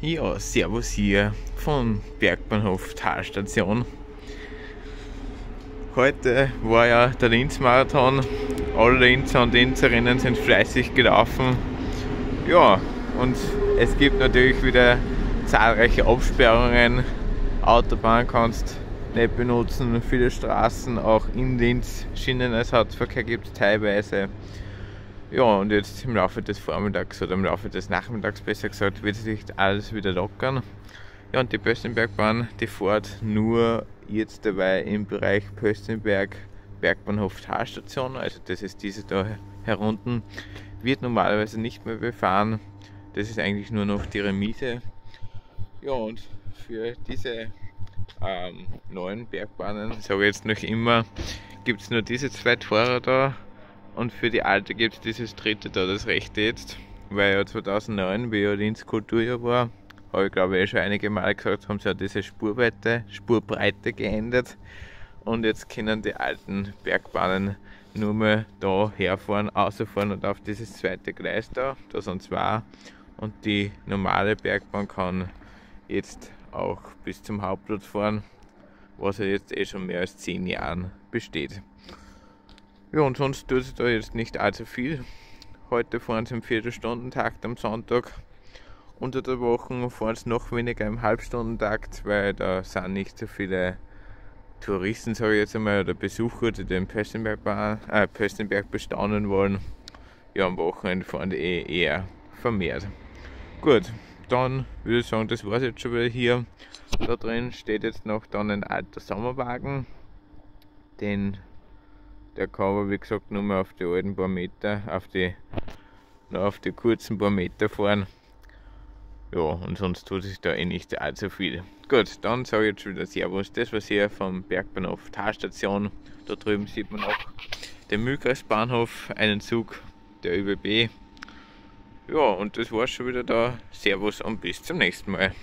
Ja, Servus hier vom Bergbahnhof Talstation. Heute war ja der Linz-Marathon. Alle Linzer und Linzerinnen sind fleißig gelaufen. Ja, und es gibt natürlich wieder zahlreiche Absperrungen. Autobahn kannst nicht benutzen, viele Straßen, auch in Linz Schienenersatzverkehr gibt es teilweise. Ja, und jetzt im Laufe des Vormittags oder im Laufe des Nachmittags besser gesagt, wird sich alles wieder lockern. Ja, und die Pöstenbergbahn, die fährt nur jetzt dabei im Bereich Pöstenberg Bergbahnhof Talstation, also das ist diese da herunten, wird normalerweise nicht mehr befahren. Das ist eigentlich nur noch die Remise. Ja, und für diese ähm, neuen Bergbahnen, sage ich jetzt noch immer, gibt es nur diese zwei Tore da und für die alte gibt es dieses dritte da, das rechte jetzt. Weil ja 2009, wie ja Linz Kulturjahr war, habe ich glaube ich eh schon einige Mal gesagt, haben sie ja diese Spurweite, Spurbreite geändert. Und jetzt können die alten Bergbahnen nur mehr da herfahren, außerfahren und auf dieses zweite Gleis da. Da sind zwei. Und die normale Bergbahn kann jetzt auch bis zum Hauptplatz fahren, was ja jetzt eh schon mehr als zehn Jahren besteht. Ja, und sonst tut es da jetzt nicht allzu viel. Heute fahren sie im Viertelstundentakt am Sonntag. Unter der Woche fahren sie noch weniger im Halbstundentakt, weil da sind nicht so viele Touristen, sage ich jetzt einmal, oder Besucher, die den Pöstenberg, äh, Pöstenberg bestaunen wollen. Ja, am Wochenende fahren die eh eher vermehrt. Gut, dann würde ich sagen, das war es jetzt schon wieder hier. Da drin steht jetzt noch dann ein alter Sommerwagen, den der kann aber wie gesagt nur mehr auf die alten paar Meter, auf die, nur auf die kurzen paar Meter fahren. Ja, und sonst tut sich da eh nicht allzu viel. Gut, dann sage ich jetzt schon wieder Servus. Das war's hier vom Bergbahnhof Talstation. Da drüben sieht man auch den Mühlkreisbahnhof, einen Zug der ÖBB. Ja, und das war's schon wieder da. Servus und bis zum nächsten Mal.